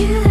you.